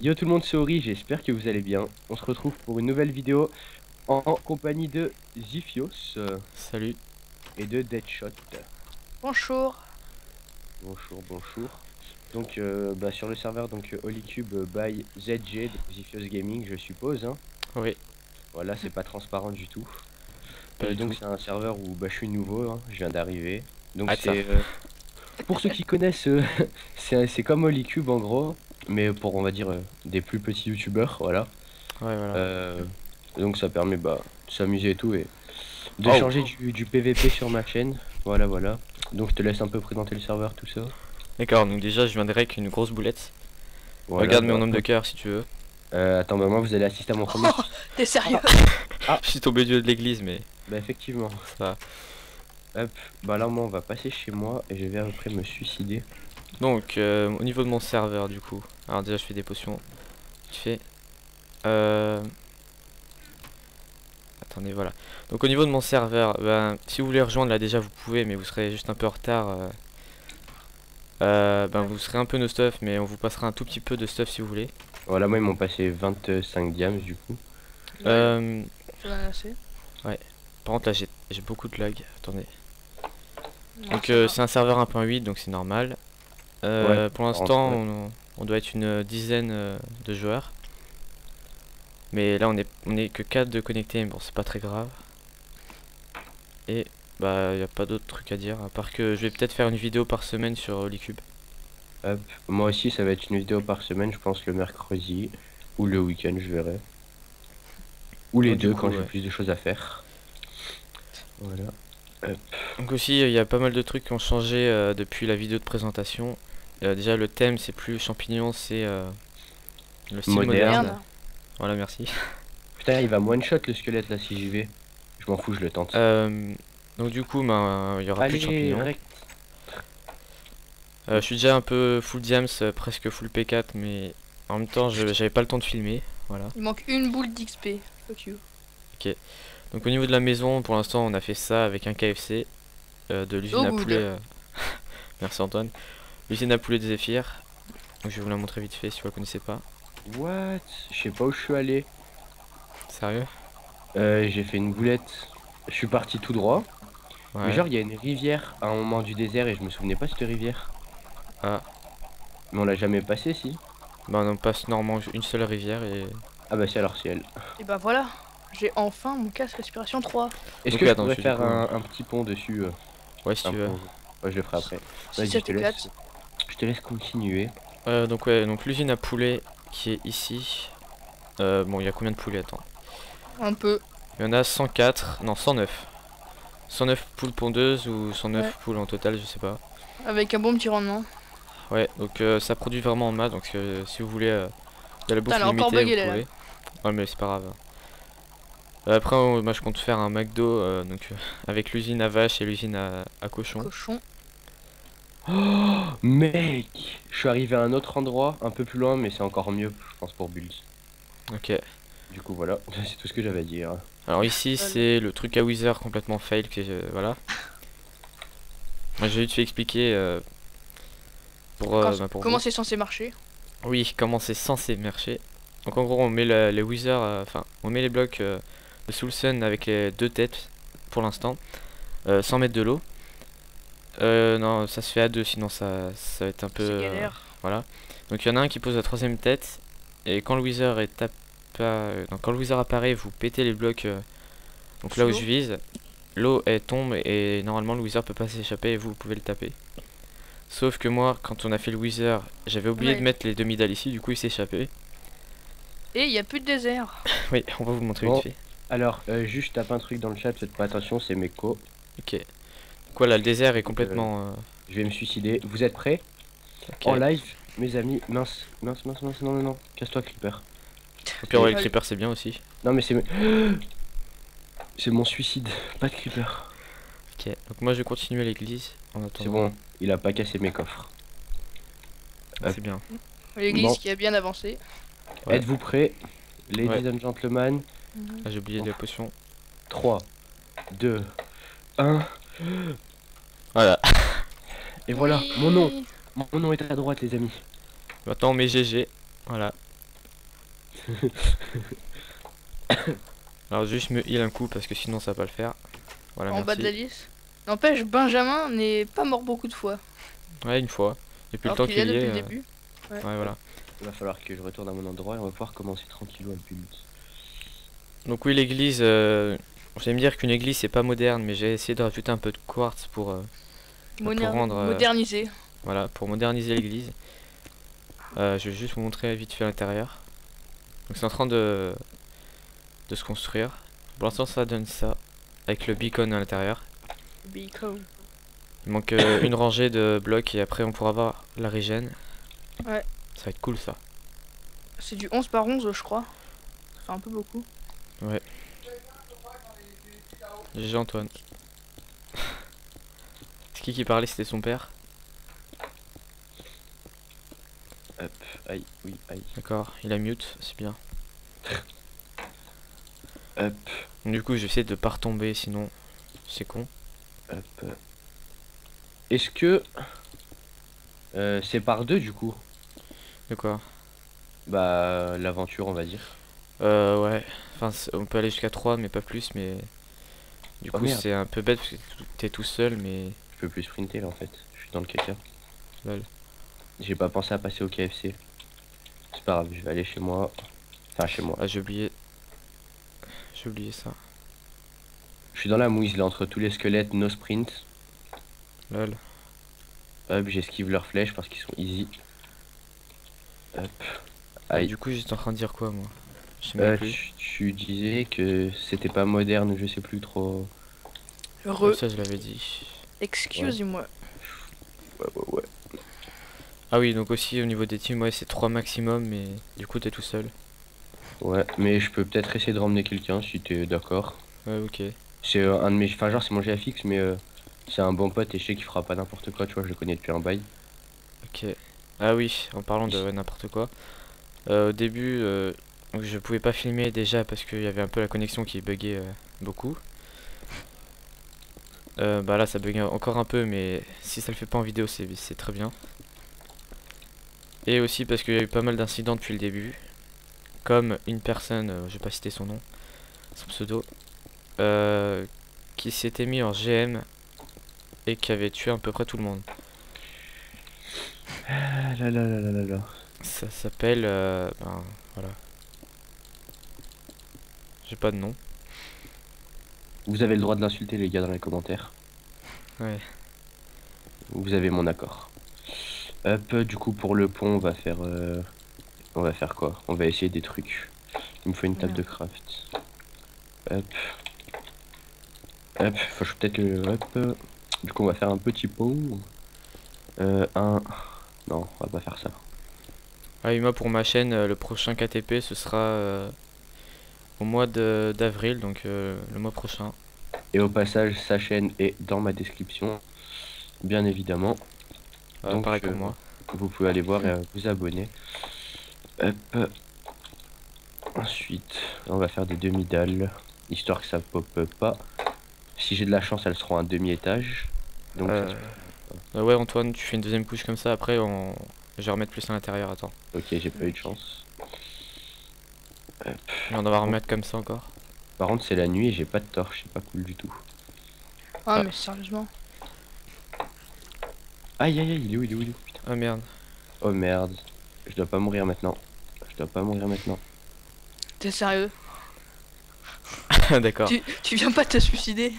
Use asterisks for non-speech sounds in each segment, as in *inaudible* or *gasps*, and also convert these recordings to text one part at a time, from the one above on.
Yo tout le monde, c'est Ori, j'espère que vous allez bien. On se retrouve pour une nouvelle vidéo en, en compagnie de Ziphios euh, Salut. et de Deadshot. Bonjour. Bonjour, bonjour. Donc euh, bah, sur le serveur donc euh, Holycube by ZG, Ziphios Gaming je suppose. Hein. Oui. Voilà, c'est pas transparent du tout. Euh, donc c'est un serveur où bah, je suis nouveau, hein, je viens d'arriver. Donc Ah, c'est euh, pour ceux qui connaissent, euh, *laughs* c'est c'est comme Holycube en gros, mais pour on va dire euh, des plus petits youtubeurs, voilà. Ouais, voilà. Euh, donc ça permet bah, de s'amuser et tout et d'échanger du, du PVP sur ma chaîne. Voilà, voilà. Donc je te laisse un peu présenter le serveur, tout ça. D'accord, donc déjà, je viendrai avec une grosse boulette. Voilà, Regarde bah, mon nombre de cœur si tu veux. Euh, attends, bah moi vous allez assister à mon premier. T'es sérieux? *laughs* Je suis tombé du haut de l'église, mais bah effectivement. ça va. Hop, bah là moi on va passer chez moi et je vais après me suicider. Donc, euh, au niveau de mon serveur, du coup. Alors, déjà, je fais des potions. Tu fais. Euh... Attendez, voilà. Donc, au niveau de mon serveur, ben, si vous voulez rejoindre là, déjà, vous pouvez, mais vous serez juste un peu en retard. euh. Euh, ben, vous serez un peu no stuff, mais on vous passera un tout petit peu de stuff si vous voulez. Voilà, moi ils m'ont passé 25 diams du coup. Euh, assez. par contre, là, j'ai j'ai beaucoup de lag. Attendez. Donc euh, c'est un serveur 1.8 donc c'est normal. Euh, Ouais, pour l'instant ouais. on, on doit être une dizaine euh, de joueurs. Mais là on est on est que 4 de connectés mais bon c'est pas très grave. Et bah y a pas d'autre truc à dire à part que je vais peut-être faire une vidéo par semaine sur Holycube. Hop, moi aussi ça va être une vidéo par semaine, je pense le mercredi ou le week-end, je verrai. Ou les deux coup, quand j'ai plus de choses à faire. Voilà. Donc aussi il y a pas mal de trucs qui ont changé euh, depuis la vidéo de présentation. Euh, déjà le thème c'est plus champignons c'est euh, le style Moderne. Voilà merci. *laughs* Putain, il va one shot le squelette là si j'y vais. Je m'en fous, je le tente. Euh, donc du coup ben, il y aura plus de champignons. rec- Euh, je suis déjà un peu full diams, presque full P4, mais en même temps, je- j'avais pas le temps de filmer. Voilà. Il manque une boule d'XP. Fuck you. Donc au niveau de la maison, pour l'instant, on a fait ça avec un KFC euh, de l'usine Oh à poulet. euh, *laughs* Merci Antoine. L'usine à poulet de Zéphyr. Donc je vais vous la montrer vite fait si vous la connaissez pas. What? Je sais pas où je suis allé. Sérieux? Euh, j'ai fait une boulette. Je suis parti tout droit. Ouais. Mais genre, il y a une rivière à un moment du désert et je me souvenais pas de cette rivière. Ah. Mais on l'a jamais passé si Bah on passe normalement une seule rivière et. Ah bah si alors c'est elle. Et bah voilà. J'ai enfin mon casque respiration 3. Est-ce que je attends, pourrais je suis faire coup- un, un petit pont dessus euh, Ouais si un tu veux. pont? Ouais, je le ferai après. Si Vas-y, ça te te laisse continuer. Euh, donc ouais, donc l'usine à poulet qui est ici. Euh, bon, il y a combien de poulets Attends. Un peu. Il y en a 104, non 109. 109 poules pondeuses ou 109 Ouais. poules en total, je sais pas. Avec un bon petit rendement. Ouais, donc euh, ça produit vraiment en masse, donc euh, si vous voulez euh, de la bouffe encore limitée, bugué, vous pouvez. Ouais, mais c'est pas grave. Après, moi je compte faire un McDo euh, donc, euh, *laughs* avec l'usine à vache et l'usine à, à cochon. Cochon. Oh mec Je suis arrivé à un autre endroit, un peu plus loin, mais c'est encore mieux, je pense, pour Bulls. Ok. Du coup voilà, *laughs* c'est tout ce que j'avais à dire. Alors ici, c'est le truc à Wither complètement fail, que je- voilà. Moi j'ai vite fait expliquer euh, pour, euh, bah, pour Comment c'est censé marcher Oui, comment c'est censé marcher. Donc en gros, on met le- les Wither, euh, enfin, on met les blocs euh, de Soul Sun avec les deux têtes pour l'instant, euh, sans mettre de l'eau. Euh, non, ça se fait à deux, sinon ça, ça va être un peu. C'est euh, galère. voilà. Donc il y en a un qui pose la troisième tête, et quand le Wither est appa- euh, quand le Wither apparaît, vous pétez les blocs. euh, donc là où je vise, l'eau elle tombe et normalement le Wither peut pas s'échapper et vous, vous pouvez le taper. Sauf que moi, quand on a fait le Wither, j'avais oublié Ouais. de mettre les demi dalles ici, du coup il s'est échappé. Et il y a plus de désert. *laughs* Oui, on va vous montrer Bon. vite fait. Alors, euh, juste tape un truc dans le chat, faites pas attention, c'est Meko. Ok. Donc voilà, le désert est complètement. euh, Je vais me suicider. Vous êtes prêts ok. En live, mes amis? Mince, mince, mince, mince, non, non, non. Casse-toi, Clipper. Au pire, ouais, le creeper c'est bien aussi. Non, mais c'est. *gasps* C'est mon suicide, pas de Creeper. Ok. Donc moi je vais continuer à l'église en attendant. C'est bon, il a pas cassé mes coffres. C'est bien. L'église Bon. qui a bien avancé. Ouais. Êtes-vous prêts Ladies Ouais. and gentlemen, Ah, j'ai oublié de la potion. 3, 2, 1. Voilà. Et voilà, Oui. mon nom. Mon nom est à droite, les amis. Maintenant on met GG. Voilà. *laughs* Alors juste me heal un coup parce que sinon ça va pas le faire. Voilà, en bas de la liste. N'empêche, Benjamin n'est pas mort beaucoup de fois. Ouais, une fois. Depuis le Alors temps qu'il est qu'il y là est. depuis le euh, début. Ouais, voilà. Il va falloir que je retourne à mon endroit et on va pouvoir commencer tranquillou un but. Donc oui, l'église, euh, vous allez me dire qu'une église c'est pas moderne, mais j'ai essayé de rajouter un peu de quartz pour, euh, Moder- rendre, euh, Modernisé. voilà, pour moderniser l'église. Euh, je vais juste vous montrer vite fait l'intérieur. Donc c'est en train de, de se construire. Pour l'instant ça donne ça, avec le beacon à l'intérieur. Beacon. Il manque une rangée de blocs et après on pourra avoir la régène. Ouais. Ça va être cool ça. C'est du 11 par 11, je crois. Ça fait un peu beaucoup. GG Antoine. C'est qui qui parlait C'était son père Hop, aïe, oui, aïe. D'accord, il a mute, c'est bien. Hop, Du coup, j'essaie de pas retomber, sinon c'est con. hop. Est-ce que euh, c'est par deux du coup? De quoi? Bah l'aventure on va dire. Euh, ouais. Enfin, on peut aller jusqu'à 3, mais pas plus, mais. Du Oh, coup, c'est un peu bête parce que t'es tout seul, mais. Je peux plus sprinter là en fait. Je suis dans le caca. Lol. J'ai pas pensé à passer au KFC. C'est pas grave, je vais aller chez moi. Enfin chez moi. Ah, j'ai oublié. J'ai oublié ça. Je suis dans la mouise là entre tous les squelettes, no sprint. Lol. Hop, j'esquive leurs flèches parce qu'ils sont easy. Hop. Ah, Aïe. du coup, j'étais en train de dire quoi, moi? Euh, tu, tu disais que c'était pas moderne, je sais plus trop. Re. Ça, je l'avais dit. Excuse-moi. Ouais, ouais, ouais. Ah oui, donc aussi au niveau des teams, ouais, c'est 3 maximum, mais du coup, t'es tout seul. Ouais, mais je peux peut-être essayer de ramener quelqu'un si t'es d'accord. Ouais, ok. C'est euh, un de mes. Enfin, genre, c'est mon GFX, mais euh, c'est un bon pote et je sais qu'il fera pas n'importe quoi, tu vois, je le connais depuis un bail. Ok. Ah oui, en parlant de ouais, n'importe quoi. Euh, au début, euh, donc je pouvais pas filmer déjà parce qu'il y avait un peu la connexion qui buguait euh, beaucoup. Euh, bah là, ça buguait encore un peu, mais si ça le fait pas en vidéo, c'est très bien. Et aussi parce qu'il y a eu pas mal d'incidents depuis le début. Comme une personne, euh, je vais pas citer son nom, son pseudo, euh, qui s'était mis en GM et qui avait tué à peu près tout le monde. Ah là là là là là là. Ça s'appelle. euh, ben, voilà. J'ai pas de nom. Vous avez le droit de l'insulter, les gars, dans les commentaires. Ouais. Vous avez mon accord. Hop, du coup, pour le pont, on va faire. euh, On va faire quoi? On va essayer des trucs. Il me faut une table de craft. Hop. Hop, faut que peut-être le. Hop. Du coup, on va faire un petit pont. Euh, un. Non, on va pas faire ça. Ah moi pour ma chaîne, euh, le prochain KTP ce sera euh, au mois de- d'avril, donc euh, le mois prochain. Et au passage, sa chaîne est dans ma description. Bien évidemment. Euh, Donc, pareil pour euh, moi. Vous pouvez aller voir et euh, vous abonner. Hop. Ensuite, on va faire des demi-dalles, histoire que ça pop pas. Si j'ai de la chance, elles seront un demi-étage. Donc, Euh, ouais, Antoine, tu fais une deuxième couche comme ça, après on... je vais remettre plus à l'intérieur, attends. ok, j'ai pas eu de chance. On va remettre comme ça encore. Par contre, c'est la nuit et j'ai pas de torche, c'est pas cool du tout. Ah, Ah. mais sérieusement. Aïe aïe aïe, il est où, il est où, il est où Putain. Ah merde. Oh merde, je dois pas mourir maintenant. Je dois pas mourir maintenant. T'es sérieux? *laughs* D'accord. tu, tu viens pas te suicider?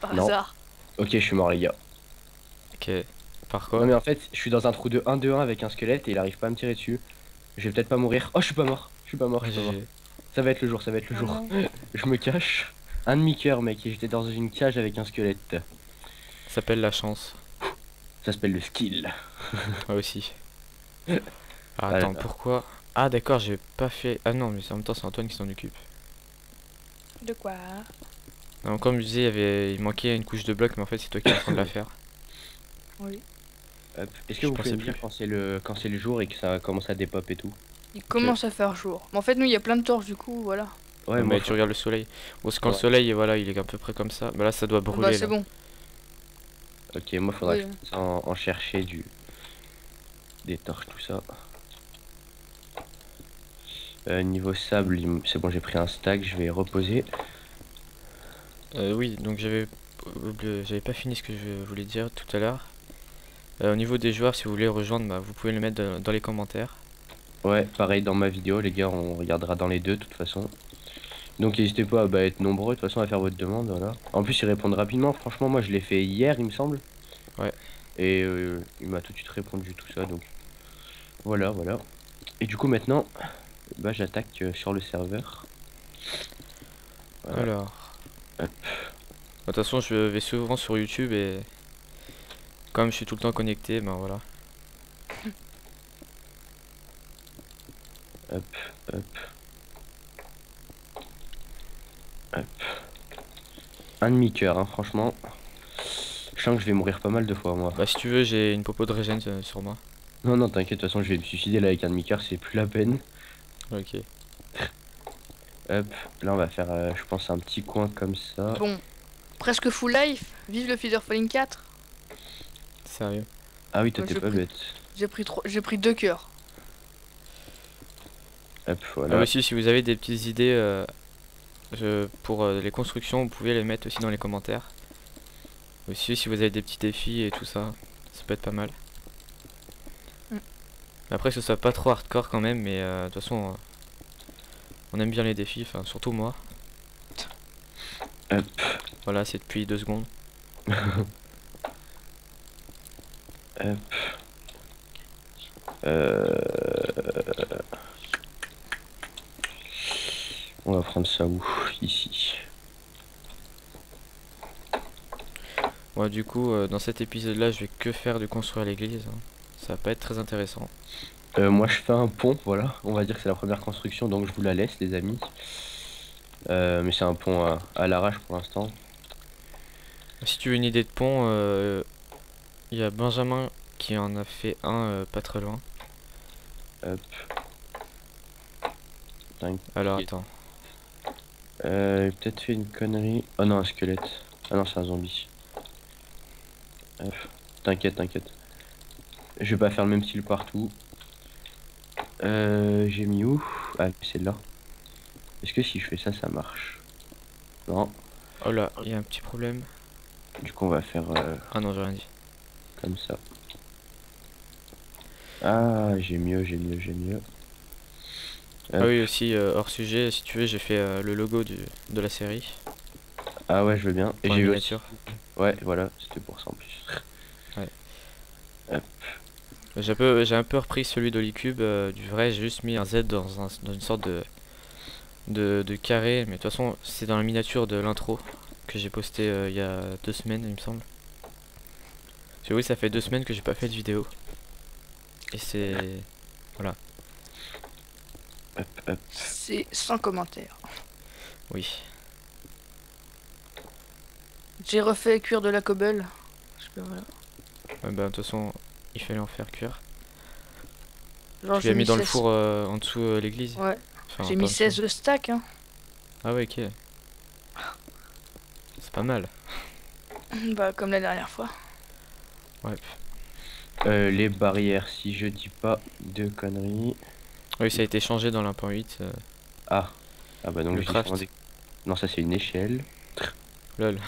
Par Non. hasard. Ok, je suis mort, les gars. Ok. Par quoi? Non, mais en fait, je suis dans un trou de 1-2-1 avec un squelette et il arrive pas à me tirer dessus. Je vais peut-être pas mourir. Oh, je suis pas mort. Je suis pas mort. je suis pas mort. GG. Ça va être le jour, ça va être le Ah jour. *laughs* Je me cache. Un demi-coeur, mec, et j'étais dans une cage avec un squelette. Ça s'appelle la chance. Ça s'appelle le skill. *laughs* Moi aussi. *laughs* Ah, attends, pourquoi? Ah d'accord, j'ai pas fait... Ah non, mais en même temps c'est Antoine qui s'en occupe. De quoi? Non, comme je disais, il, y avait... il manquait une couche de bloc, mais en fait c'est toi qui es en train de la faire. Oui. Hop. Est-ce Je que vous pouvez me dire plus. quand c'est le quand c'est le jour et que ça commence à dépop et tout? Il commence à faire jour. Mais en fait, nous, il y a plein de torches, du coup, voilà. Ouais, mais tu regardes le soleil. Bon, c'est quand Ouais. le soleil, voilà, il est à peu près comme ça. Bah là, ça doit brûler. bah, c'est là. bon. Ok, moi faudra Oui. que je fasse en, en chercher du des torches tout ça. Euh, niveau sable, c'est bon, j'ai pris un stack, je vais reposer. Euh, oui, donc j'avais oublié- j'avais pas fini ce que je voulais dire tout à l'heure. Euh, au niveau des joueurs, si vous voulez rejoindre, bah, vous pouvez le mettre dans les commentaires. Ouais, pareil dans ma vidéo, les gars, on regardera dans les deux de toute façon. Donc n'hésitez pas à bah, être nombreux de toute façon à faire votre demande, voilà. En plus, ils répondent rapidement, franchement, moi je l'ai fait hier, il me semble. Ouais. Et euh, il m'a tout de suite répondu tout ça, donc voilà, voilà. Et du coup, maintenant, bah, j'attaque euh, sur le serveur. Voilà. Alors. Hop. De toute façon, je vais souvent sur YouTube et comme je suis tout le temps connecté, ben voilà. Hop, hop. Hop. Un demi-cœur, hein, franchement. Je sens que je vais mourir pas mal de fois, moi. Bah si tu veux, j'ai une popo de régène euh, sur moi. Non, non, t'inquiète, de toute façon, je vais me suicider là avec un demi-cœur, c'est plus la peine. Ok. Hop, là, on va faire, euh, je pense, un petit coin comme ça. Bon, presque full life. Vive le Feeder Falling 4. Sérieux. Ah oui, toi, t'es pas bête. J'ai pris trois, j'ai pris deux cœurs. Hop, Ah, voilà. aussi, si vous avez des petites idées euh, je- pour euh, les constructions, vous pouvez les mettre aussi dans les commentaires. Aussi, si vous avez des petits défis et tout ça, ça peut être pas mal. Mm. Après, que ce soit pas trop hardcore quand même, mais euh, de toute façon, euh, on aime bien les défis, enfin surtout moi. Hop. Voilà, c'est depuis deux secondes. *laughs* Hop. Euh... On va prendre ça où? Ici. Moi, du coup, euh, dans cet épisode-là, je vais que faire de construire l'église. hein. Ça va pas être très intéressant. Euh, moi je fais un pont, voilà. On va dire que c'est la première construction, donc je vous la laisse les amis. Euh, mais c'est un pont à, à l'arrache pour l'instant. Si tu veux une idée de pont, euh, il y a Benjamin qui en a fait un euh, pas très loin. Hop. Alors attends. Euh, peut-être fait une connerie. Oh non, un squelette. Ah non, c'est un zombie. T'inquiète, t'inquiète. Je vais pas faire le même style partout. Euh, j'ai mis où? Ah, c'est là. Est-ce que si je fais ça, ça marche? Non. Oh là, il y a un petit problème. Du coup, on va faire euh, Ah non, j'ai rien dit. comme ça. Ah, j'ai mieux, j'ai mieux, j'ai mieux. Ah oui, aussi, euh, hors sujet, si tu veux, j'ai fait euh, le logo du, de la série. Ah ouais, je veux bien. Et j'ai eu aussi... miniature. Ouais, voilà, c'était pour ça en plus. J'ai un, peu, j'ai un peu repris celui d'Olicube euh, du vrai, j'ai juste mis un Z dans, un- dans une sorte de, de, de carré, mais de toute façon, c'est dans la miniature de l'intro que j'ai posté il y a deux semaines, il me semble. Parce que oui, ça fait deux semaines que j'ai pas fait de vidéo. Et c'est. Hop. C'est sans commentaire. Oui. J'ai refait cuire de la cobble. Que voilà. Ouais, bah, de toute façon, il fallait en faire cuire. Genre, Tu j'ai l'as mis dans le 16 four euh, en dessous euh, l'église Ouais, Enfin, j'ai mis en dessous. 16 stacks. Hein. Ah ouais, ok. C'est pas mal. *laughs* Bah, comme la dernière fois. Euh, les barrières, si je dis pas de conneries. Oui, ça a été changé dans l'1.8. euh, Ah. Ah bah donc Le craft. changé. Non, ça c'est une échelle. lol.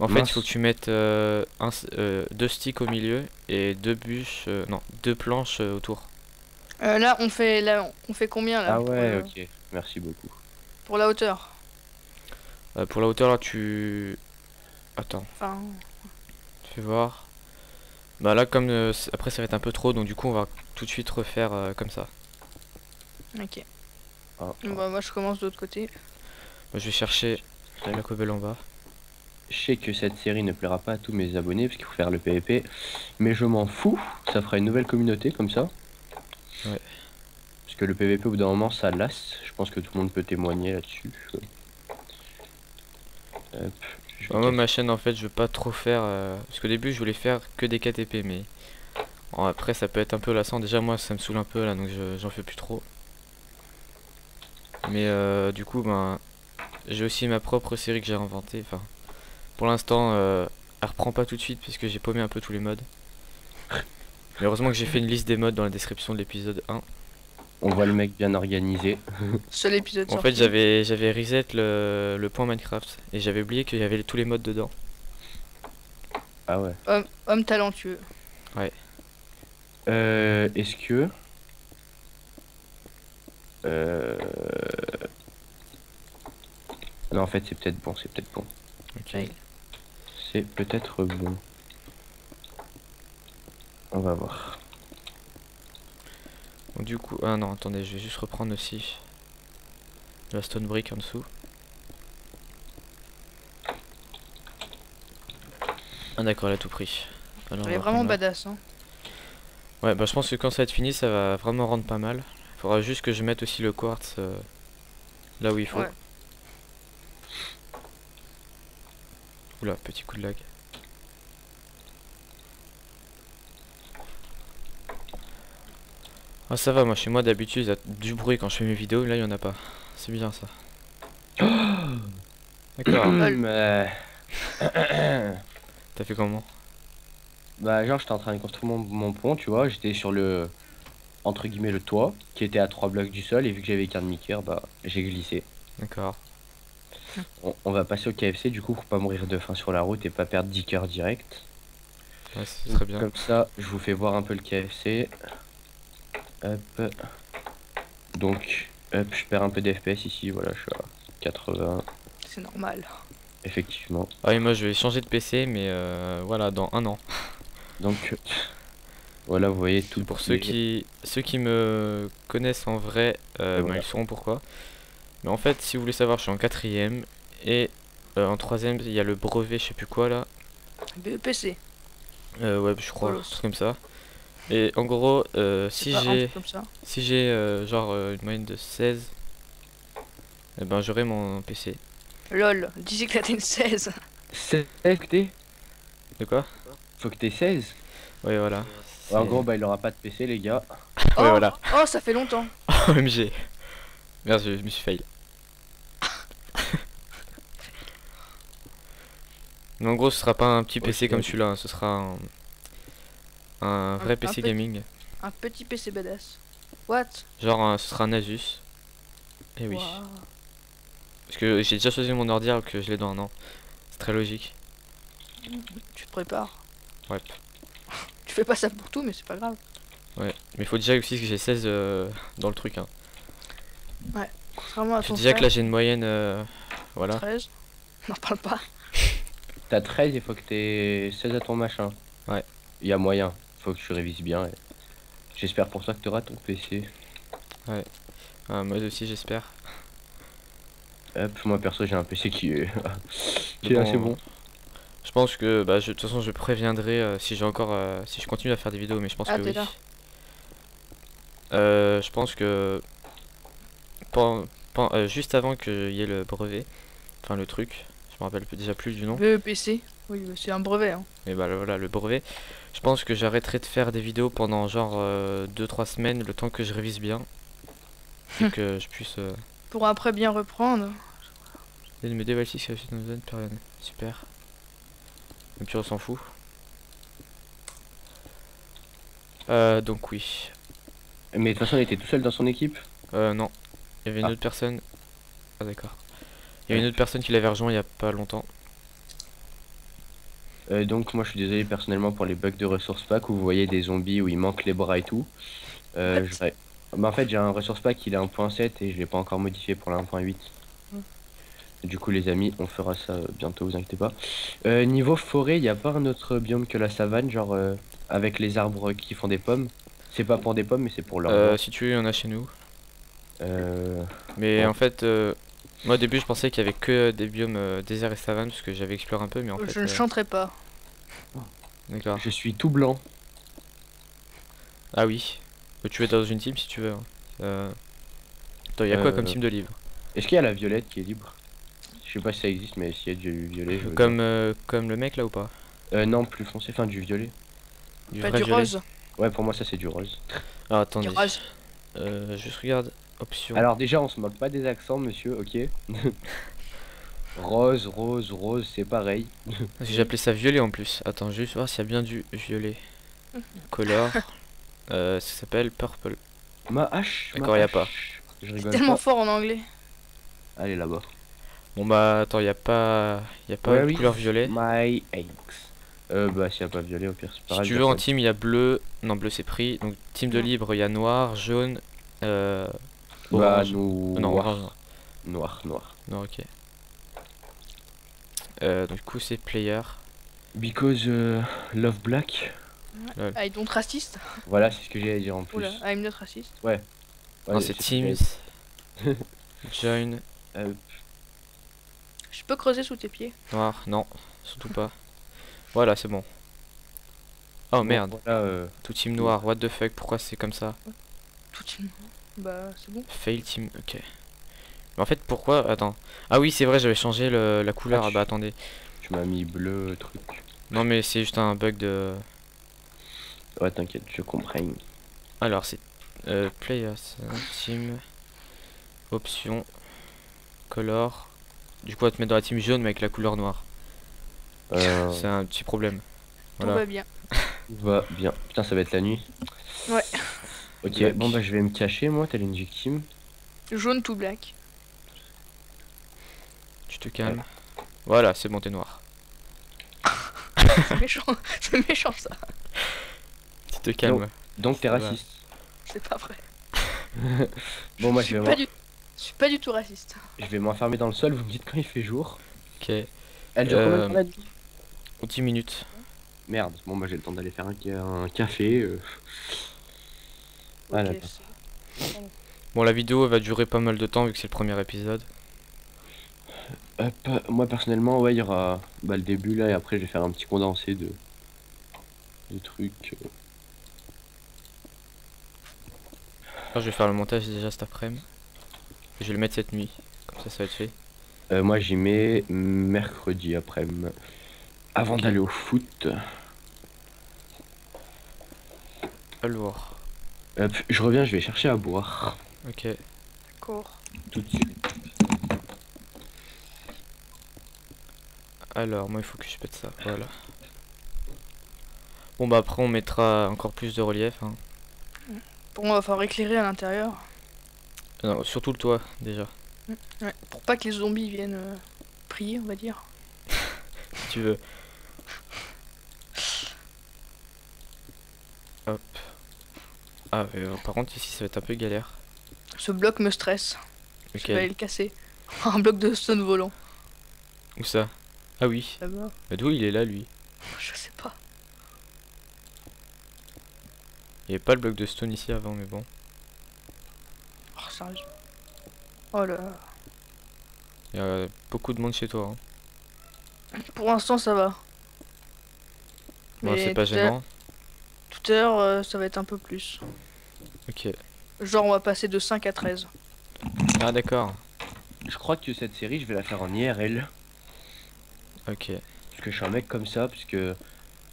En fait, il faut que tu mettes euh, un euh, deux sticks au milieu et deux bûches, euh, non, deux planches euh, autour. Euh, là, on fait, là, on fait combien là Ah pour, ouais, euh, ok. Merci beaucoup. Pour la hauteur? Euh, pour la hauteur, là, tu. Attends, Enfin, fais voir. Bah là, comme euh, après, ça va être un peu trop, donc du coup, on va tout de suite refaire euh, comme ça. Ok. Ah, Bah, moi, je commence de l'autre côté. Bah, je vais chercher la cobble en bas. Je sais que cette série ne plaira pas à tous mes abonnés parce qu'il faut faire le PVP. Mais je m'en fous. Ça fera une nouvelle communauté comme ça. Ouais. Parce que le PVP au bout d'un moment ça lasse. Je pense que tout le monde peut témoigner là-dessus. Hop, Bah, moi, ma chaîne, en fait, je veux pas trop faire. euh, Parce qu'au début, je voulais faire que des KTP, mais. Bon, après, ça peut être un peu lassant. Déjà, moi, ça me saoule un peu là, donc je- j'en fais plus trop. Mais euh, du coup, ben. J'ai aussi ma propre série que j'ai inventée. Enfin, pour l'instant, euh, elle reprend pas tout de suite puisque j'ai paumé un peu tous les modes. Mais heureusement que j'ai fait une liste des modes dans la description de l'épisode 1. On voit le mec bien organisé. *laughs* Seul épisode En fait, j'avais j'avais reset le, le point Minecraft et j'avais oublié qu'il y avait tous les modes dedans. Ah ouais. Homme, homme talentueux. Euh, est-ce que... Euh... Non, en fait, c'est peut-être bon, c'est peut-être bon. Ok. C'est peut-être bon. On va voir. Donc, du coup, ah non, attendez, je vais juste reprendre aussi la stone brick en dessous. Ah d'accord, elle a tout pris. Alors, Elle est vraiment badass. Hein. Ouais, bah je pense que quand ça va être fini, ça va vraiment rendre pas mal. Faudra juste que je mette aussi le quartz euh, là où il faut. Ouais. Oula, petit coup de lag. Ah ça va, moi chez moi d'habitude il y a du bruit quand je fais mes vidéos, là il y en a pas. C'est bien ça. *gasps* D'accord. Euh, *coughs* T'as fait comment? Bah, genre, j'étais en train de construire mon, mon pont, tu vois. J'étais sur le... Entre guillemets, le toit, qui était à 3 blocs du sol. Et vu que j'avais qu'un demi-cœur, bah, j'ai glissé. D'accord. On, on va passer au KFC, du coup, pour pas mourir de faim sur la route et pas perdre 10 cœurs direct. Ouais, c'est très bien. Comme ça, je vous fais voir un peu le KFC. Hop. Donc, hop, je perds un peu d'FPS ici. Voilà, je suis à 80. C'est normal. Effectivement. Ah oui, moi je vais changer de PC, mais euh, voilà, dans un an. Donc, voilà, vous voyez tout. Pour ceux qui, ceux qui me connaissent en vrai, euh, bah, voilà. ils sauront pourquoi. Mais en fait, si vous voulez savoir, je suis en quatrième et euh, en troisième, il y a le brevet, je sais plus quoi là. BEPC. Euh, ouais, je crois, un truc comme ça. Et en gros, euh, si j'ai, truc comme ça. si j'ai euh, genre euh, une moyenne de 16, eh ben j'aurai mon PC. Lol, disais que t'as une 16. 16 que t'es De quoi? Faut que t'aies 16 Ouais, voilà. Ouais, En gros, bah, il aura pas de PC, les gars. *laughs* Oh, Ouais, voilà. oh, ça fait longtemps. *laughs* OMG. Merde, je, je me suis failli. *laughs* Mais en gros, ce sera pas un petit PC comme celui-là, hein, ce sera un, un vrai un PC gaming. Un petit PC badass. What? Genre, un- ce sera un Asus. Et oui. Waouh. Parce que j'ai déjà choisi mon ordi alors que je l'ai dans un an. C'est très logique. Tu te prépares. Ouais. Fais pas ça pour tout, mais c'est pas grave. Ouais. Mais il faut déjà aussi que j'ai 16 euh, dans le truc. Hein. Contrairement à J'ai ton déjà que là j'ai une moyenne. euh, voilà. 13. *laughs* N'en parle pas. T'as 13, il faut que t'aies 16 à ton machin. Ouais. Il y a moyen. Faut que tu révises bien. et J'espère pour toi que t'auras ton PC. Ah, moi aussi, j'espère. Hop, moi perso, j'ai un PC qui est, *laughs* qui est Bon, assez bon. Je pense que, bah, je- de toute façon, je préviendrai euh, si j'ai encore, euh, si je continue à faire des vidéos, mais je pense Ah, que oui. là. Euh, je pense que, euh, juste avant qu'il y ait le brevet, enfin le truc, je me rappelle déjà plus du nom, BEPC. Oui, bah, c'est un brevet. Hein. mais bah voilà le brevet. Je pense que j'arrêterai de faire des vidéos pendant genre 2-3 semaines, le temps que je révise bien et *laughs* que je puisse. Pour après bien reprendre. Il me dévalue si c'est une zone période. Super. Et puis on s'en fout. Euh, donc oui. Mais de toute façon, il était tout seul dans son équipe. Euh, non. Il y avait une Ah. autre personne. Ah, d'accord. Il y avait une autre personne qui l'avait rejoint il y a pas longtemps. Euh, donc moi je suis désolé personnellement pour les bugs de ressources pack où vous voyez des zombies où il manque les bras et tout. Euh, je bah, en fait j'ai un ressource pack il est 1.7 et je l'ai pas encore modifié pour la 1.8. Du coup les amis on fera ça euh, bientôt vous inquiétez pas. Euh, niveau forêt il n'y a pas un autre biome que la savane genre euh, avec les arbres qui font des pommes? C'est pas pour des pommes mais c'est pour leur Euh, si tu veux, il y en a chez nous. Euh, Mais Ouais. en fait, euh, moi au début je pensais qu'il y avait que des biomes euh, désert et savane parce que j'avais exploré un peu, mais en fait. je ne euh, chanterai pas. D'accord. je suis tout blanc. Ah oui. Euh, Tu es dans une team si tu veux. hein. Euh... Attends, il y a quoi comme team de livres? Est-ce qu'il y a la violette qui est libre? Je sais pas si ça existe mais s'il y a du violet je Comme, euh, comme le mec là ou pas. Euh, non plus foncé, enfin du violet. Du Pas du violet rose. Ouais pour moi ça c'est du rose. Ah, attendez. Du rose. Euh, juste regarde. Option. Alors déjà, on se moque pas des accents, monsieur, ok *laughs* Rose, rose, rose, c'est pareil. Parce *laughs* que j'ai appelé ça violet en plus. Attends, juste voir s'il y a bien du violet. Color. *laughs* euh, ça s'appelle purple. Ma hache. D'accord, y a pas. Je rigole Tellement pas. fort en anglais. Allez là-bas. Bon bah attends, y a pas, y a pas Where de couleur violet. My eggs. Euh, bah, s'il y a pas violet, au pire, c'est Si pareil. tu veux en team, il y a bleu. Non, bleu c'est pris. Donc team de Non. libre, il y a noir, jaune, euh, Bah, orange. nous. non, noir. orange. Noir, noir. Non, ok. Euh, donc du coup c'est player. Because euh, Love Black. Ah, ils sont racistes. Voilà, c'est ce que j'allais dire en plus. Oula, I'm not raciste. Ouais, non, c'est teams. Join, Euh, Je peux creuser sous tes pieds. noir, non, surtout pas. Voilà, c'est bon. Oh bon, merde, Voilà, euh, tout team noir, what the fuck, pourquoi c'est comme ça Tout une... Bah, c'est bon. Fail team, ok. Mais en fait, pourquoi Attends. Ah oui, c'est vrai, j'avais changé le- la couleur. Ah, Ah tu- bah attendez. tu m'as mis bleu, truc. Non, mais c'est juste un bug de. Ouais, t'inquiète, je comprends. Alors, c'est euh, players, team, option, color. Du coup, on va te mettre dans la team jaune, mais avec la couleur noire. Euh, C'est un petit problème. Tout Voilà. va bien. *laughs* va bien. Putain, ça va être la nuit. Ouais. Ok, Black. bon bah je vais me cacher moi, t'as une victime. Jaune tout black. Tu te calmes. Voilà, c'est bon, t'es noir. C'est méchant. *laughs* c'est méchant ça. Tu te calmes. Donc t'es raciste. C'est pas vrai. *laughs* Bon, moi je vais pas du... Je suis pas du tout raciste. Je vais m'enfermer dans le sol, vous me dites quand il fait jour. Ok. Elle dure combien de Euh, temps la nuit 10 minutes. Merde, bon bah j'ai le temps d'aller faire un, ca- un café. euh. Ah, Ok, c'est- Bon, la vidéo elle va durer pas mal de temps vu que c'est le premier épisode. Hop, euh, moi personnellement, ouais, il y aura bah, le début là et après je vais faire un petit condensé de, de trucs. euh. Alors, je vais faire le montage déjà cet après-midi. Je vais le mettre cette nuit. Comme ça, ça va être fait. Euh, moi j'y mets mercredi après avant d'aller au foot. Alors. Hop, je reviens, je vais chercher à boire Ok. D'accord. tout de suite. Alors, moi, il faut que je pète ça. Voilà. Bon, bah, après, on mettra encore plus de relief. Hein. Bon, on va falloir éclairer à l'intérieur. Non, surtout le toit, déjà. Ouais. Pour pas que les zombies viennent euh, prier, on va dire. *laughs* Si tu veux. Hop. Ah, euh, par contre, ici, ça va être un peu galère. Ce bloc me stresse. Ok. Je vais aller le casser. *laughs* Un bloc de stone volant. Où ça? Ah oui. Mais d'où il est là, lui? Je sais pas. Il n'y avait pas le bloc de stone ici avant, mais bon. Oh, sérieux. Oh là. là. Il y a beaucoup de monde chez toi. Hein. Pour l'instant, ça va. Bon, Mais c'est pas tout à- gênant. Tout à l'heure, euh, ça va être un peu plus. Ok. Genre, on va passer de 5 à 13. Ah, d'accord. Je crois que cette série je vais la faire en IRL. Ok. Parce que je suis un mec comme ça, parce que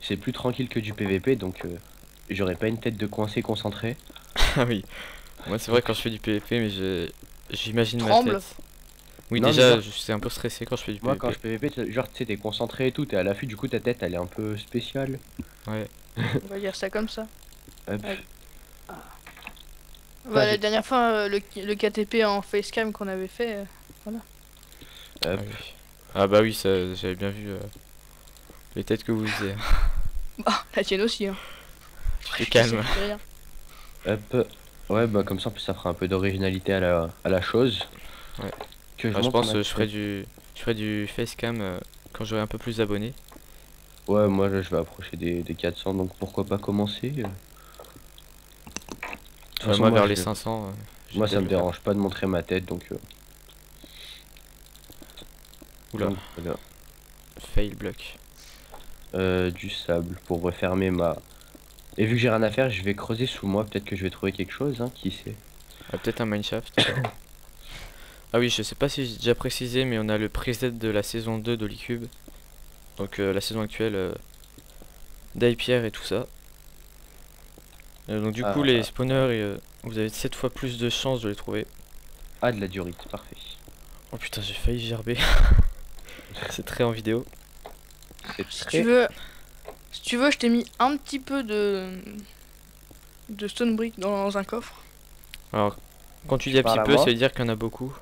c'est plus tranquille que du PVP, donc euh, j'aurais pas une tête de coincé concentré. *laughs* Ah oui. Moi, c'est vrai quand je fais du PvP, mais je- j'imagine ma Tremble. tête. Oui, Non, déjà, genre- je suis un peu stressé quand je fais du Moi PvP. quand je PVP, tu- genre tu sais, t'es concentré et tout, t'es à l'affût, du coup ta tête elle est un peu spéciale. Ouais. On va dire ça comme ça. Hop. Ouais. Bah, Ouais, la dernière fois, euh, le, le KTP en facecam qu'on avait fait, euh, Hop. Ah, oui. Ah bah oui, ça, j'avais bien vu euh, les têtes que vous faisiez. *laughs* bah, la tienne aussi. Hein. Tu te calmes. Hop. Ouais, bah comme ça en plus ça fera un peu d'originalité à la, à la chose. Ouais. Que je monte pense en que je ferai du, je ferai du facecam euh, quand j'aurai un peu plus d'abonnés. Ouais, moi là je vais approcher des, des 400, donc pourquoi pas commencer euh. De toute Ouais, façon, moi, vers je- les 500. euh, Moi ça me dérange pas de montrer ma tête, donc. euh, Oula, donc, voilà. fail block. Euh, du sable pour refermer ma. Et vu que j'ai rien à faire, je vais creuser sous moi. Peut-être que je vais trouver quelque chose, hein, qui sait. Ah, peut-être un mineshaft. *coughs* ah oui, je sais pas si j'ai déjà précisé, mais on a le preset de la saison 2 d'Holicube. Donc euh, la saison actuelle euh, d'Aipierre et tout ça. Euh, donc du coup, Ah. les spawners, et, euh, vous avez 7 fois plus de chances de les trouver. Ah, de la durite, parfait. Oh putain, j'ai failli gerber. *laughs* C'est très en vidéo. C'est Si très. tu veux, si tu veux, je t'ai mis un petit peu de de stone brick dans un coffre. Alors, quand tu dis un petit peu, ça veut dire qu'il y en a beaucoup.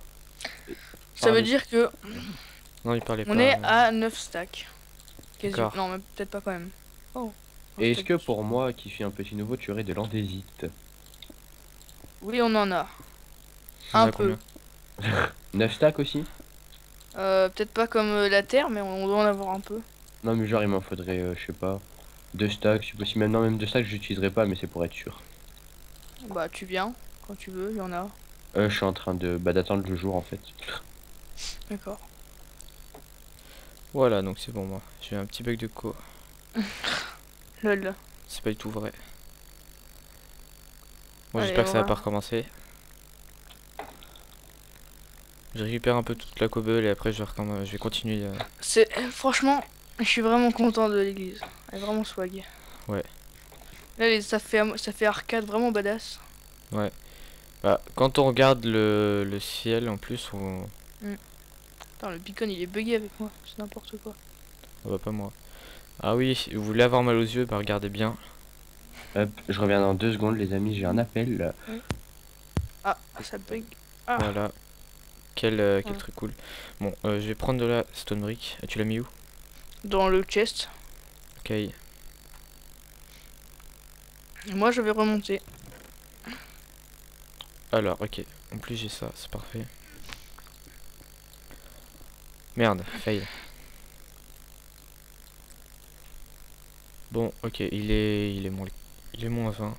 Ça veut dire que Non, il parlait on pas. est à 9 stacks. Non, mais peut-être pas quand même. Oh. Et est-ce que pour moi, qui suis un petit nouveau, tu aurais de l'andésite? Oui, on en a. Un peu. combien? *laughs* 9 stacks aussi? Euh, peut-être pas comme euh, la terre, mais on doit en avoir un peu. Non, mais genre, il m'en faudrait, euh, je sais pas, 2 stacks, si possible. Maintenant, même 2 stacks, j'utiliserai pas, mais c'est pour être sûr. Bah, tu viens quand tu veux, il y en a. Euh, je suis en train de bah, d'attendre le jour en fait. *laughs* D'accord. Voilà, donc c'est bon, moi. J'ai un petit bug de co. *laughs* Lol. C'est pas du tout vrai. Bon, j'espère que ça va pas va. recommencer. Je récupère un peu toute la cobble et après je vais, recomm- je vais continuer. euh, C'est franchement, je suis vraiment content de l'église. Elle est vraiment swag. Ouais. Là, les- ça fait ça fait arcade vraiment badass. Bah, quand on regarde le, le ciel en plus, on... Attends, le beacon il est bugué avec moi, c'est n'importe quoi. on va pas moi. Ah oui, si vous voulez avoir mal aux yeux, bah regardez bien. Hop, je reviens dans 2 secondes les amis, j'ai un appel. Ah, ça bug. Ah. Voilà. Quel, euh, quel Ouais. truc cool. Bon, euh, je vais prendre de la stone brick. Ah, tu l'as mis où? Dans le chest. Ok. Et moi, je vais remonter. Alors, ok. En plus, j'ai ça, c'est parfait. Merde, fail. Bon, ok, il est, il est moins, il est moins 20.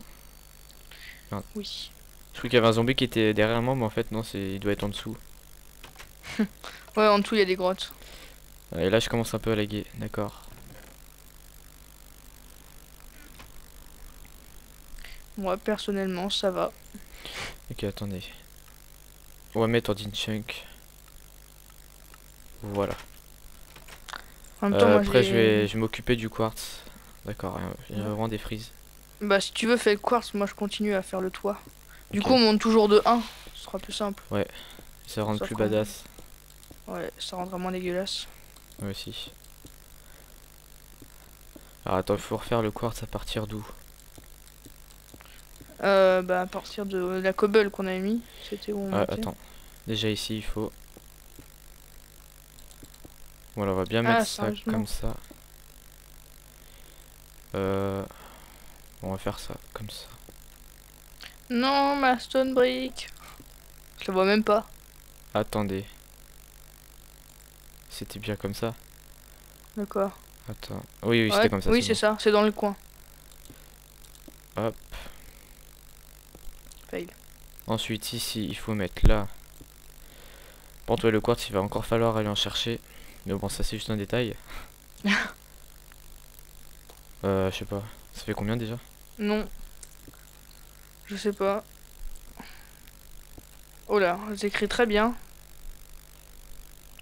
Oui. Je crois qu'il y avait un zombie qui était derrière moi, mais en fait, non, c'est, il doit être en dessous. *laughs* Ouais, en dessous il y a des grottes. Et là, je commence un peu à laguer, d'accord. Moi, personnellement, ça va. Ok, attendez. On va mettre en chunk. Voilà. En même Euh, moi, après, je vais, je vais m'occuper du quartz. D'accord, il y a Ouais. vraiment des frises. Bah, si tu veux faire le quartz, moi je continue à faire le toit. Du coup, on monte toujours de 1. Ce sera plus simple. Ça rend plus badass. Ouais, ça rendra moins dégueulasse. Moi aussi. Alors attends, il faut refaire le quartz à partir d'où? Euh, bah, à partir de la cobble qu'on avait mis, c'était où on Ah, attends. Déjà ici, il faut. Voilà, on va bien Ah, mettre ça comme ça. Euh... On va faire ça comme ça. Non, ma stone brick. Je la vois même pas. Attendez. C'était bien comme ça quoi? Attends. Oui, oui, Ouais, c'était comme ça. Oui, c'est ça, c'est dans le coin. Hop. Fail. Ensuite, ici, il faut mettre là. Pour trouver le quartz, il va encore falloir aller en chercher. Mais bon, ça c'est juste un détail. *laughs* euh, je sais pas. Ça fait combien déjà? Non. Je sais pas. Oh là, j'écris très bien.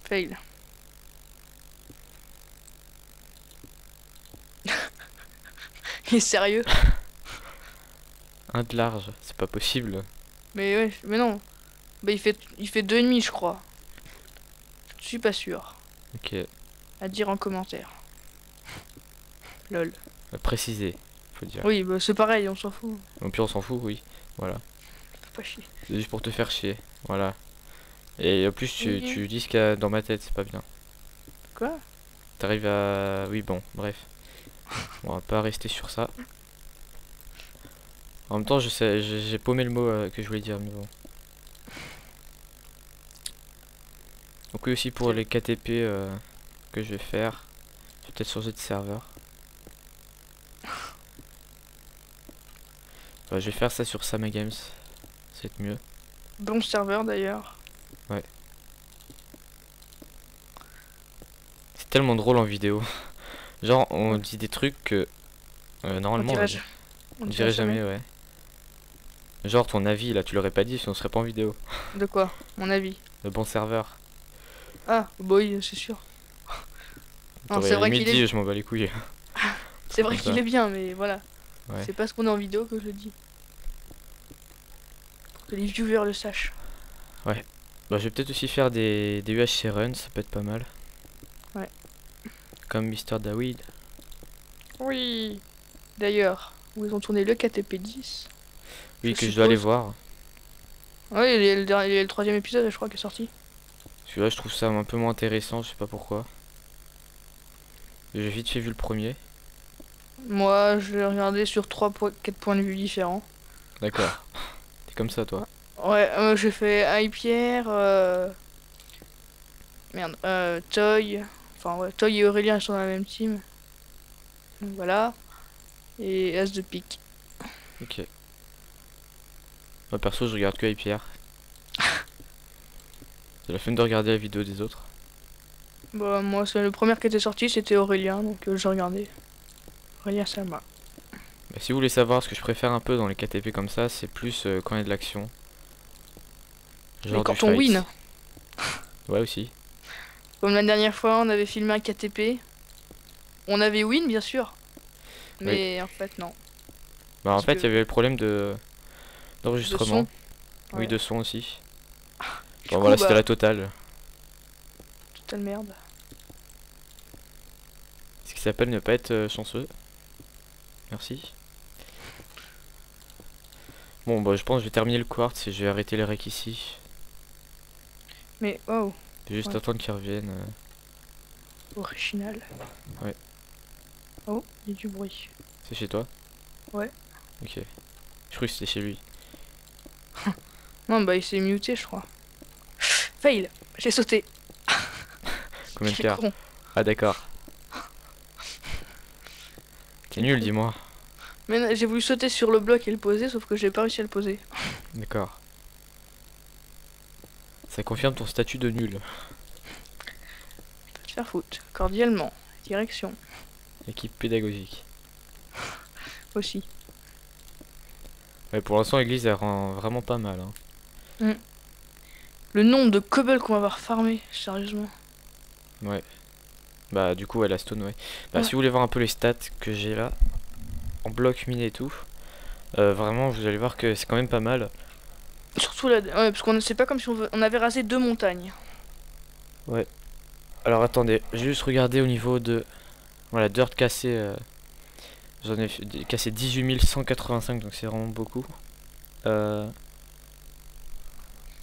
Fail. *laughs* Il est sérieux *laughs* Un de large, c'est pas possible. Mais ouais, mais non. Bah il fait il fait deux et demi je crois. Je suis pas sûr. Ok, À dire en commentaire. Lol. à préciser, faut dire. Oui, bah c'est pareil, on s'en fout. Au pire, on s'en fout, oui. Voilà. Faut pas chier. C'est juste pour te faire chier. Voilà. Et en plus, tu, Oui. tu dis ce qu'il y a dans ma tête, c'est pas bien. Quoi? T'arrives à. Oui, bon, bref. On va pas rester sur ça. En même temps, je sais, j'ai paumé le mot euh, que je voulais dire, mais bon. Donc, oui, aussi pour les KTP euh, que je vais faire, je vais peut-être changer de serveur. Je vais faire ça sur Sama Games, c'est mieux. Bon serveur d'ailleurs. C'est tellement drôle en vidéo. Genre, on dit des trucs que euh, On normalement dirait, on, on dirait jamais, ouais. Genre, ton avis là, tu l'aurais pas dit si on serait pas en vidéo. De quoi? Mon avis? Le bon serveur. Ah, oui, c'est sûr. Non, c'est vrai qu'il est, je m'en bats les couilles. *laughs* c'est vrai qu'il est bien, mais voilà. Ouais. C'est parce qu'on est en vidéo que je le dis. Pour que les viewers le sachent. Bah, je vais peut-être aussi faire des, des UHC runs, ça peut être pas mal. Comme Mr. Dawid. Oui. D'ailleurs, où ils ont tourné le KTP 10 Oui, Je que je dois aller voir. Ouais, il y, a le, dernier- il y a le troisième épisode, je crois, qui est sorti. Celui-là, je trouve ça un peu moins intéressant, je sais pas pourquoi. J'ai vite fait vu le premier. Moi, je l'ai regardé sur 3 4 points de vue différents. D'accord. *laughs* T'es comme ça, toi. Ouais, euh, j'ai fait Hypierre, euh... Merde, euh, Toy. Enfin, ouais, Toy et Aurélien ils sont dans la même team. Donc voilà. Et As de pique. Ok. Moi, perso, je regarde que les pierres. *laughs* C'est la fin de regarder la vidéo des autres. Bah, moi, c'est le premier qui était sorti, c'était Aurélien, donc euh, j'ai regardé. Aurélien Salma. Bah, si vous voulez savoir ce que je préfère un peu dans les KTP comme ça, c'est plus euh, quand il y a de l'action. Mais Genre quand du on fight. win, Ouais, aussi. Comme la dernière fois, on avait filmé un KTP. On avait win, bien sûr. Mais en fait, non. Bah, en Parce fait, il que- y avait le problème de d'enregistrement. Oui, Ouais. de son aussi. *laughs* Bon, coup, voilà, c'était bah, la totale. Totale merde. Ce qui s'appelle ne pas être euh, chanceux. Merci. Bon, bah, je pense que je vais terminer le quartz et je vais arrêter les recs ici. Mais, oh, Juste Ouais. attendre qu'ils reviennent. euh. original. Ouais. Oh, il y a du bruit. C'est chez toi? Ouais. Ok. Je crois que c'était chez lui. *laughs* Non, bah, il s'est muté, je crois. Fail J'ai sauté. *laughs* Combien de cartes? Ah, d'accord. T'es nul, dis-moi. Mais j'ai voulu sauter sur le bloc et le poser, sauf que j'ai pas réussi à le poser. D'accord. Ça confirme ton statut de nul. Pas te faire foutre. Cordialement. Direction. Équipe pédagogique. *laughs* Aussi. Ouais, pour l'instant, l'église, elle rend vraiment pas mal. hein. Le nombre de cobbles qu'on va avoir farmé, sérieusement. Ouais. Bah, du coup, ouais, la stone, ouais. Bah, Ouais. si vous voulez voir un peu les stats que j'ai là, en bloc miné et tout, euh, vraiment, vous allez voir que c'est quand même pas mal. Surtout là. Ouais, parce qu'on c'est pas comme si on, veut- on avait rasé deux montagnes. Alors, attendez, j'ai juste regardé au niveau de. Voilà, dirt cassé. euh, J'en ai cassé 18 185, donc c'est vraiment beaucoup. Euh...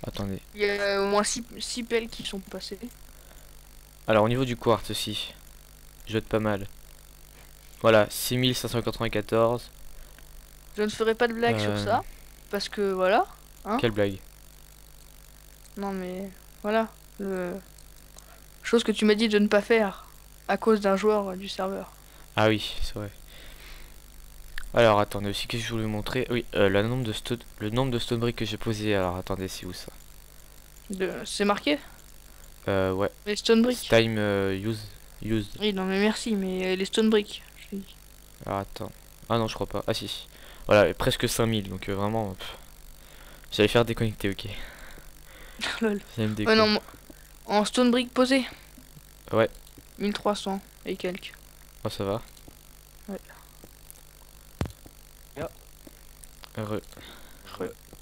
Attendez. Il y a au moins 6 pelles qui sont passées. Alors, au niveau du quartz aussi, je jette pas mal. Voilà, 6594. Je ne ferai pas de blague sur Euh. ça. Parce que voilà. Hein Quelle blague Non mais voilà. Le... Chose que tu m'as dit de ne pas faire. À cause d'un joueur du serveur. Ah oui, c'est vrai. Alors attendez aussi qu'est-ce que je voulais vous montrer? Oui, euh, le nombre de stone le nombre de stone brick que j'ai posé. Alors attendez, c'est où ça? De... C'est marqué? Euh ouais, Les stone bricks. time euh, use used. Oui, non mais merci, mais les stone je dit. Alors attends. Ah non, je crois pas. Ah si. si. Voilà, presque 5000 donc euh, vraiment pff. J'allais faire déconnecter, OK. *laughs* Lol. Ça me Ouais, déconne. non, moi- en stone brick posé. Ouais. 1300 et quelques. Oh, ça va. Ouais. Ya. Heureux.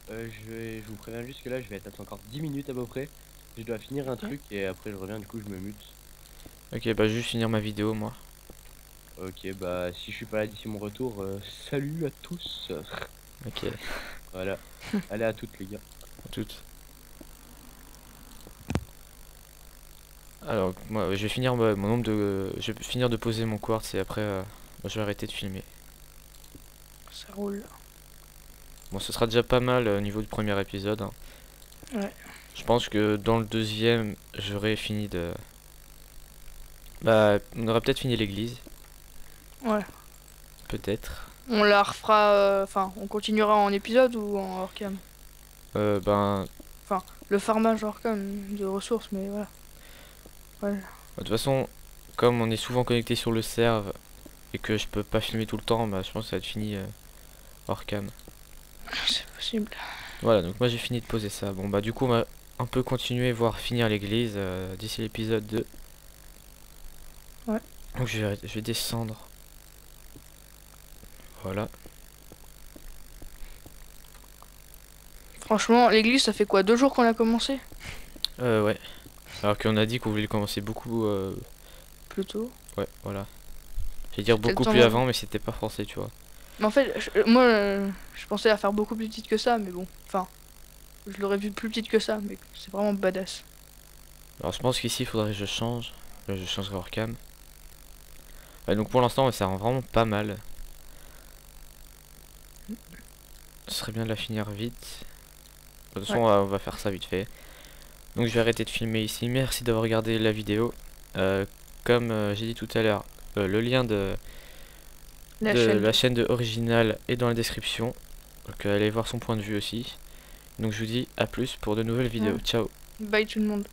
Euh, je, vais, je vous préviens juste que là, je vais être encore 10 minutes à peu près. Je dois finir un truc et après je reviens, du coup je me mute. OK, bah je vais juste finir ma vidéo moi. Ok, bah si je suis pas là d'ici mon retour, euh, salut à tous. OK, *laughs* Voilà. *laughs* Allez à toutes les gars. à toutes. Alors, moi, je vais finir euh, mon nombre de je vais finir de poser mon quartz et après euh, je vais arrêter de filmer. Ça roule. Bon, ce sera déjà pas mal euh, au niveau du premier épisode. hein. Ouais. Je pense que dans le deuxième, j'aurai fini de. Bah, on aura peut-être fini l'église. Ouais. Peut-être. On la refera. euh, Enfin, on continuera en épisode ou en hors cam Euh, ben, Le farmage hors cam de ressources, mais voilà. de toute façon, comme on est souvent connecté sur le serve et que je peux pas filmer tout le temps, bah, je pense que ça va être fini euh, hors cam. *laughs* C'est possible. Voilà, donc moi j'ai fini de poser ça. Bon, bah, du coup, on va un peu continuer, voire finir l'église euh, d'ici l'épisode 2. Ouais. Donc, je vais, je vais descendre. Voilà. Franchement, l'église, ça fait quoi Deux jours qu'on a commencé Euh, ouais. Alors qu'on a dit qu'on voulait commencer beaucoup. euh, Plutôt. Ouais, voilà. J'allais dire beaucoup plus avant, mais c'était pas français, tu vois. Mais en fait, je- moi, euh, je pensais à faire beaucoup plus petite que ça, mais bon. Enfin, je l'aurais vu plus petite que ça, mais c'est vraiment badass. Alors je pense qu'ici il faudrait que je change. Je changerai hors cam. Ouais, donc pour l'instant ça rend vraiment pas mal. Ce serait bien de la finir vite. De toute façon on va- on va faire ça vite fait. Donc je vais arrêter de filmer ici. Merci d'avoir regardé la vidéo. Euh, comme euh, j'ai dit tout à l'heure, euh, le lien de, La de chaîne. la chaîne de Original est dans la description. Donc allez voir son point de vue aussi. Donc je vous dis à plus pour de nouvelles vidéos. Ouais. Ciao Bye tout le monde.